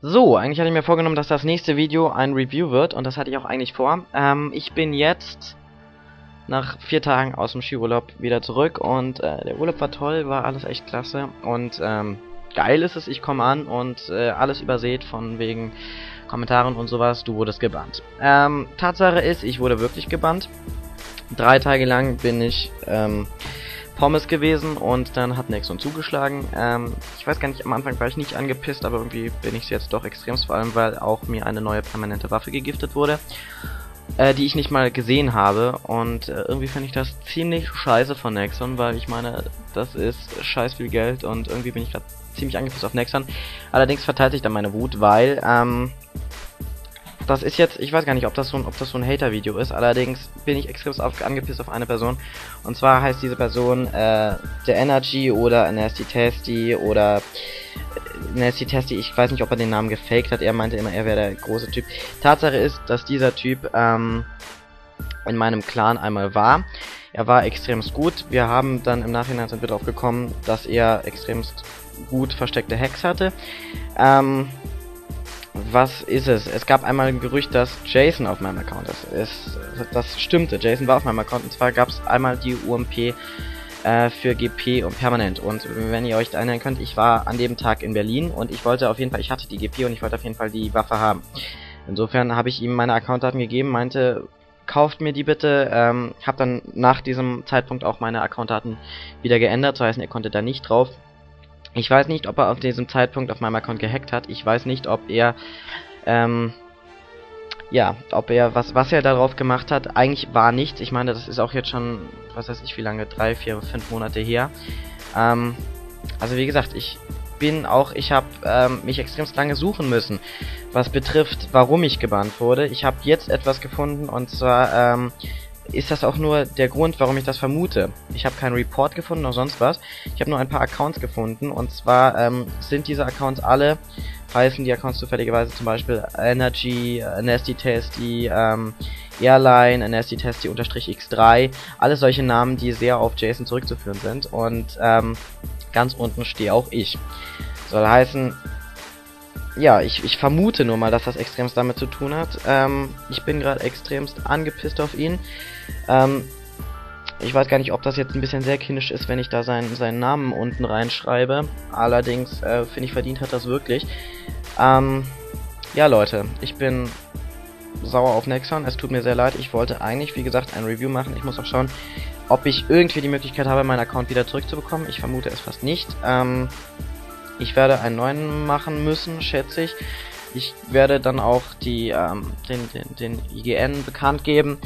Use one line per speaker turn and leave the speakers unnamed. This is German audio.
So, eigentlich hatte ich mir vorgenommen, dass das nächste Video ein Review wird und das hatte ich auch eigentlich vor. Ähm, ich bin jetzt nach vier Tagen aus dem Skiurlaub wieder zurück und äh, der Urlaub war toll, war alles echt klasse und ähm, geil ist es, ich komme an und äh, alles übersät von wegen Kommentaren und sowas, du wurdest gebannt. Ähm, Tatsache ist, ich wurde wirklich gebannt. Drei Tage lang bin ich ähm, Pommes gewesen und dann hat Nexon zugeschlagen. Ähm, ich weiß gar nicht, am Anfang war ich nicht angepisst, aber irgendwie bin ich jetzt doch extremst, vor allem weil auch mir eine neue permanente Waffe gegiftet wurde, äh, die ich nicht mal gesehen habe und äh, irgendwie finde ich das ziemlich scheiße von Nexon, weil ich meine, das ist scheiß viel Geld und irgendwie bin ich gerade ziemlich angepisst auf Nexon. Allerdings verteilt sich dann meine Wut, weil ähm, das ist jetzt, ich weiß gar nicht, ob das so ein, ob das so ein Hater-Video ist, allerdings bin ich extrem auf, angepisst auf eine Person. Und zwar heißt diese Person äh, The Energy oder Nasty Tasty oder äh, Nasty Tasty, ich weiß nicht, ob er den Namen gefaked hat, er meinte immer, er wäre der große Typ. Tatsache ist, dass dieser Typ ähm, in meinem Clan einmal war. Er war extremst gut. Wir haben dann im Nachhinein sind wir drauf gekommen, dass er extremst gut versteckte Hacks hatte. Ähm, was ist es? Es gab einmal ein Gerücht, dass Jason auf meinem Account ist. Es, das stimmte. Jason war auf meinem Account. Und zwar gab es einmal die UMP äh, für GP und permanent. Und wenn ihr euch erinnern könnt, ich war an dem Tag in Berlin und ich wollte auf jeden Fall, ich hatte die GP und ich wollte auf jeden Fall die Waffe haben. Insofern habe ich ihm meine Accountdaten gegeben, meinte, kauft mir die bitte. Ähm, habe dann nach diesem Zeitpunkt auch meine Accountdaten wieder geändert. So heißt, er konnte da nicht drauf. Ich weiß nicht, ob er auf diesem Zeitpunkt auf meinem Account gehackt hat. Ich weiß nicht, ob er, ähm, ja, ob er, was, was er darauf gemacht hat. Eigentlich war nichts. Ich meine, das ist auch jetzt schon, was weiß ich, wie lange, drei, vier, fünf Monate her. Ähm, also wie gesagt, ich bin auch, ich habe ähm, mich extremst lange suchen müssen, was betrifft, warum ich gebannt wurde. Ich habe jetzt etwas gefunden und zwar, ähm, ist das auch nur der Grund, warum ich das vermute. Ich habe keinen Report gefunden oder sonst was. Ich habe nur ein paar Accounts gefunden und zwar ähm, sind diese Accounts alle, heißen die Accounts zufälligerweise zum Beispiel Energy, äh, Nasty Tasty, ähm, Airline, Nasty Tasty unterstrich X3, alles solche Namen, die sehr auf Jason zurückzuführen sind und ähm, ganz unten stehe auch ich. Soll heißen, ja, ich, ich vermute nur mal, dass das extremst damit zu tun hat. Ähm, ich bin gerade extremst angepisst auf ihn. Ähm, ich weiß gar nicht, ob das jetzt ein bisschen sehr kindisch ist, wenn ich da seinen, seinen Namen unten reinschreibe. Allerdings äh, finde ich, verdient hat das wirklich. Ähm, ja, Leute, ich bin sauer auf Nexon. Es tut mir sehr leid. Ich wollte eigentlich, wie gesagt, ein Review machen. Ich muss auch schauen, ob ich irgendwie die Möglichkeit habe, meinen Account wieder zurückzubekommen. Ich vermute es fast nicht. Ähm, ich werde einen neuen machen müssen, schätze ich. Ich werde dann auch die, ähm, den, den, den IGN bekannt geben.